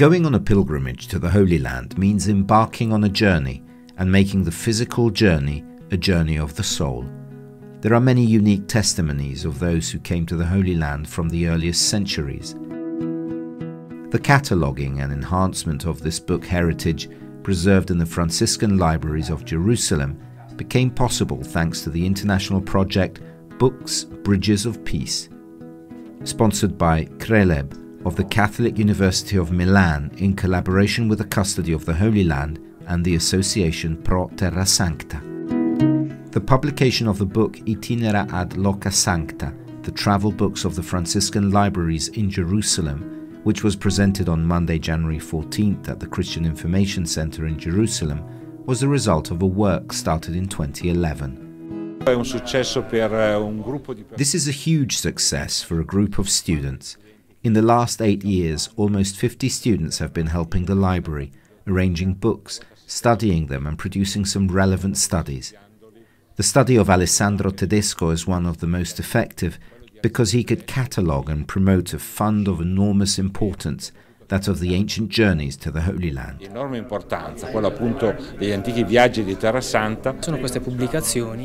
Going on a pilgrimage to the Holy Land means embarking on a journey and making the physical journey a journey of the soul. There are many unique testimonies of those who came to the Holy Land from the earliest centuries. The cataloguing and enhancement of this book heritage, preserved in the Franciscan libraries of Jerusalem, became possible thanks to the international project Books Bridges of Peace. Sponsored by CRELEB of the Catholic University of Milan in collaboration with the Custody of the Holy Land and the association Pro Terra Sancta. The publication of the book Itinera ad Loca Sancta, the travel books of the Franciscan libraries in Jerusalem, which was presented on Monday, January 14th at the Christian Information Center in Jerusalem, was the result of a work started in 2011. This is a huge success for a group of students. In the last eight years, almost 50 students have been helping the library, arranging books, studying them and producing some relevant studies. The study of Alessandro Tedesco is one of the most effective because he could catalogue and promote a fund of enormous importance, that of the ancient journeys to the Holy Land.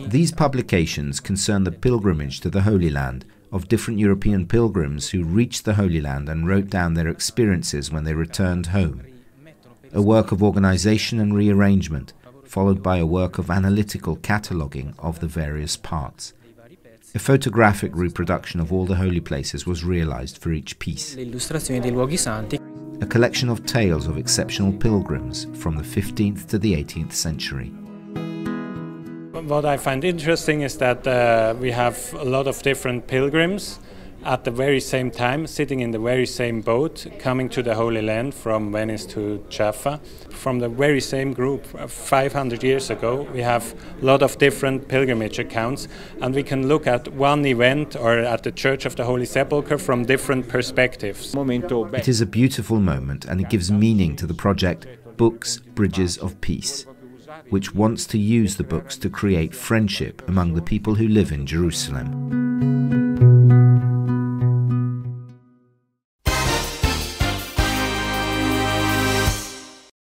These publications concern the pilgrimage to the Holy Land of different European pilgrims who reached the Holy Land and wrote down their experiences when they returned home. A work of organization and rearrangement followed by a work of analytical cataloguing of the various parts. A photographic reproduction of all the holy places was realized for each piece. A collection of tales of exceptional pilgrims from the 15th to the 18th century. What I find interesting is that uh, we have a lot of different pilgrims at the very same time, sitting in the very same boat, coming to the Holy Land from Venice to Jaffa. From the very same group, uh, 500 years ago, we have a lot of different pilgrimage accounts, and we can look at one event or at the Church of the Holy Sepulchre from different perspectives. It is a beautiful moment, and it gives meaning to the project Books Bridges of Peace which wants to use the books to create friendship among the people who live in Jerusalem.